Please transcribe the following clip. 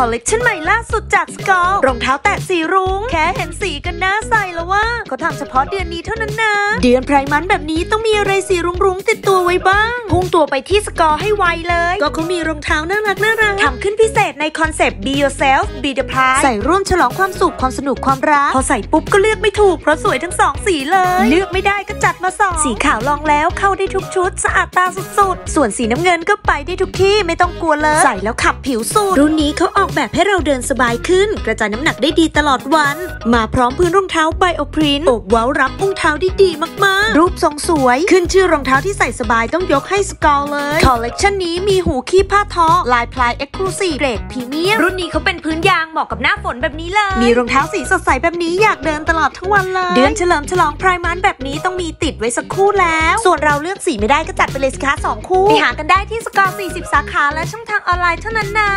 อลเลกชันใหม่ล่าสุดจากสกอลรองเท้าแตะสีรุง้ง แค่เห็นสีกันน่าใส่แล้วว่าเขาทำเฉพาะเดือนนี้เท่านั้นนะ เดือนไพรมันแบบนี้ต้องมีอะไรสีรุ้งรุ้งๆติดตัว ไว้บ้าง พุ่งตัวไปที่สกอลให้ไวเลย ก็เขามีรองเท้าน่ารักน่ารักทำขึ้นพิเศษในคอนเซปต์ be yourself be the prize ใส่ร่วมฉลองความสุขความสนุกความรัก พอใส่ปุ๊บก็เลือกไม่ถูก เพราะสวยทั้งสองสีเลย เลือกไม่ได้ก็จัดมาสองสีขาวลองแล้วเข้าได้ทุกชุด สะอาดตาสุดๆ ส่วนสีน้ำเงินก็ไปได้ทุกที่ไม่ต้องกลัวเลย ใส่แล้วขับผิวสุด รุ่นนี้เขาออกแบบให้เราเดินสบายขึ้น กระจายน้ำหนักได้ดีตลอดวัน มาพร้อมพื้นรองเท้า Bioprint โอบเว้ารับอุ้งเท้าได้ดีมากๆ รูปทรงสวย ขึ้นชื่อรองเท้าที่ใส่สบายต้องยกให้ Scholl เลยคอลเลกชันนี้มีหูคีบผ้าทอลาย Pride exclusive เกรดพรีเมียมรุ่นนี้เขาเป็นพื้นยางเหมาะกับหน้าฝนแบบนี้เลย มีรองเท้าสีสดใสแบบนี้อยากเดินตลอดทั้งวันเลย เดือนเฉลิมฉลอง Pride Month แบบนี้ต้องมีติดไว้สักคู่แล้ว ส่วนเราเลือกสีไม่ได้ก็จัดไปเลยสิคะสองคู่ไปหากันได้ที่ Scholl 40 สาขาและช่องทางออนไลน์เท่านั้นนะ